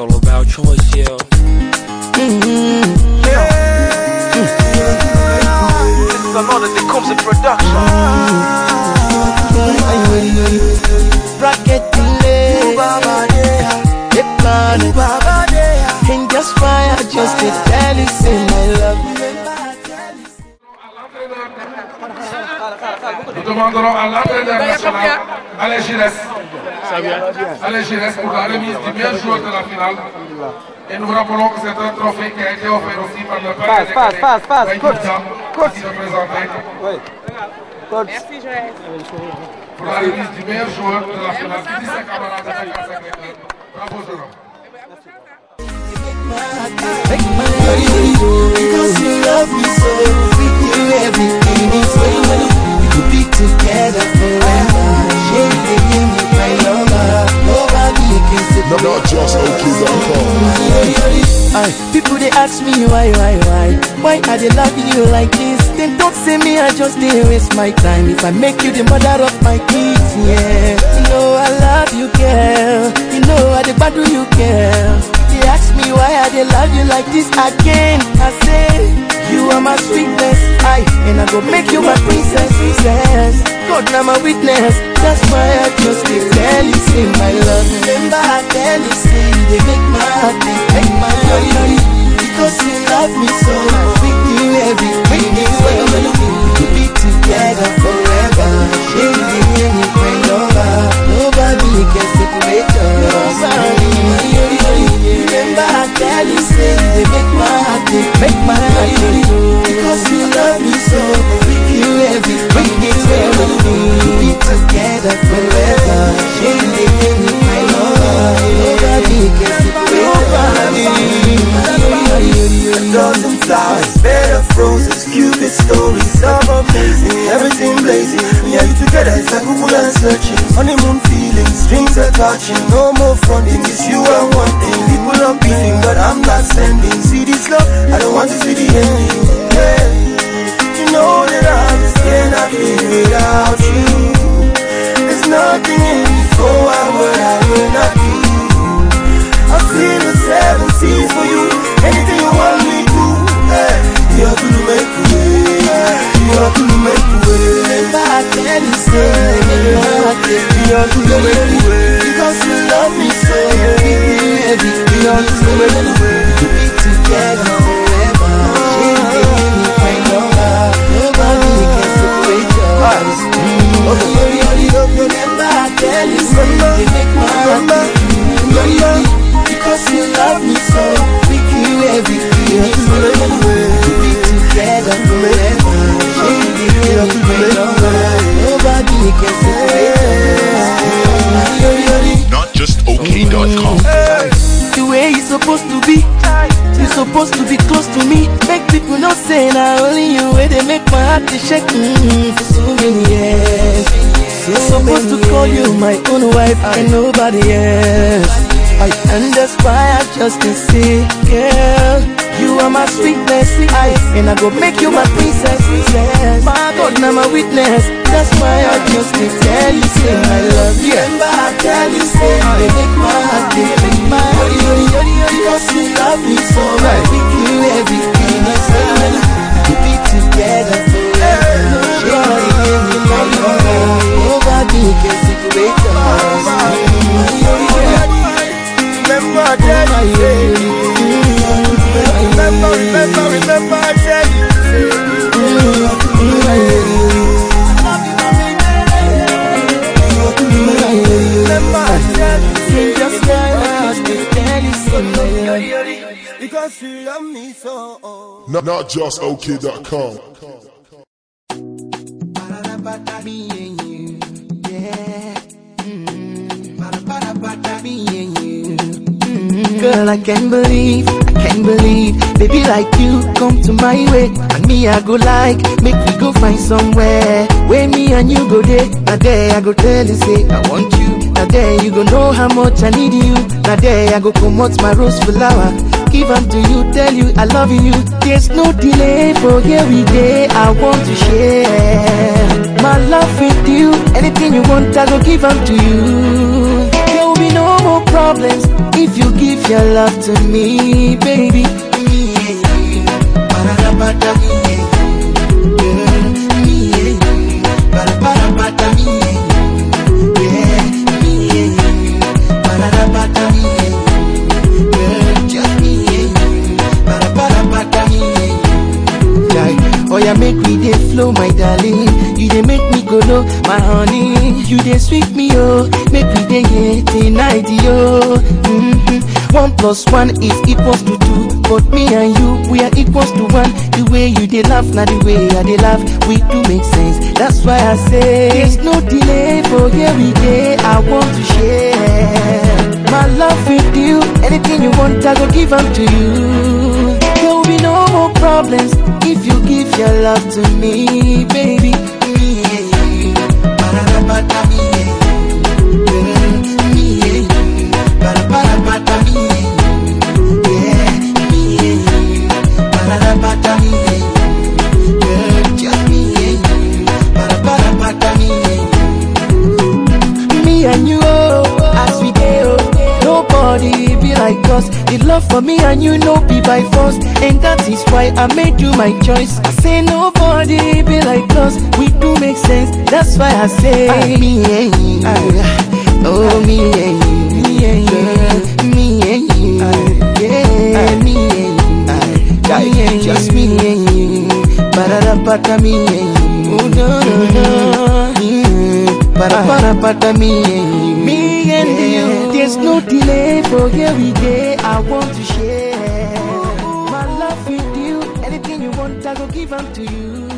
all about choice, yeah. Mm-hmm. Yeah. This is another that comes in production. Bracket delay. Hit man. And just fire just to tell you say my love. Nous demanderons à l'entraîneur national, Alain Gires pour la remise du meilleur joueur de la finale. Et nous rappelons que c'est un trophée qui a été offert aussi par le passe, passe, passe, Baï coach, coach. Merci, Joël. pour la remise du meilleur joueur de la finale. Qui dit ses camarades de Dakar Sacré-Cœur. Bravo, Jérôme. Make my love because you love me so. Ask me why, why, why? Why I they love you like this? They don't say me I just they waste my time. If I make you the mother of my kids, yeah. You know I love you, girl. You know I they do you, girl. They ask me why I they love you like this again. I say you are my sweetness, I and I go make you my princess, princess. God now my witness, that's why I just keep tell you say my love. Remember I tell you say they make my heart beat, make my heart. Because you love me so, with you every week is well. To be together forever, share the game with my lover. Nobody can It's like Google and searching. Honeymoon feelings, strings are touching, no more fronting. It's you one thing. People are beating, but I'm not sending. See this love, I don't want to see the ending. Yeah. The way you supposed to be You supposed to be close to me. Make people not say now only you Where they make my heart to shake. Mm, For so many years I'm supposed to call you my own wife And nobody else. I, And that's why I just to say Girl You are my sweetness I, And I go make you my princess. Princess. My God now my witness. That's why I me so. Not, not just OK.com. Me and you, yeah. Me and you. Girl, I can't believe, I can't believe, baby like you come to my way, and me I go like, make we go find somewhere where me and you go there. Now there I go tell you say I want you. Now there you go know how much I need you. Now there I go come out my rose flower. Give them to you, tell you I love you. There's no delay for every day. I want to share my love with you. Anything you want, I will give them to you. There will be no more problems if you give your love to me, baby. Dey make me go low, my honey. You dey sweet me, oh. Make me dey here tonight, yo. Mm-hmm. One plus one is equals to two. But me and you, we are equals to one. The way you dey laugh, now the way I dey laugh, we do make sense. That's why I say there's no delay for we dey. I want to share my love with you. Anything you want, I go give 'em to you. There will be no more problems if you give your love to me, baby. Nobody be like us. The love for me and you no be by force, and that is why I made you my choice. I say nobody be like us. We do make sense. That's why I say me and you, oh me and you, me and you, me and you, yeah, me and you, me and just me and you, ba-da-da-ba-da, me and you, oh no no no, mm, ba-da-ba-da-ba-da, me and you, delay for here we day. I want to share my love with you. Anything you want, I go give 'em to you.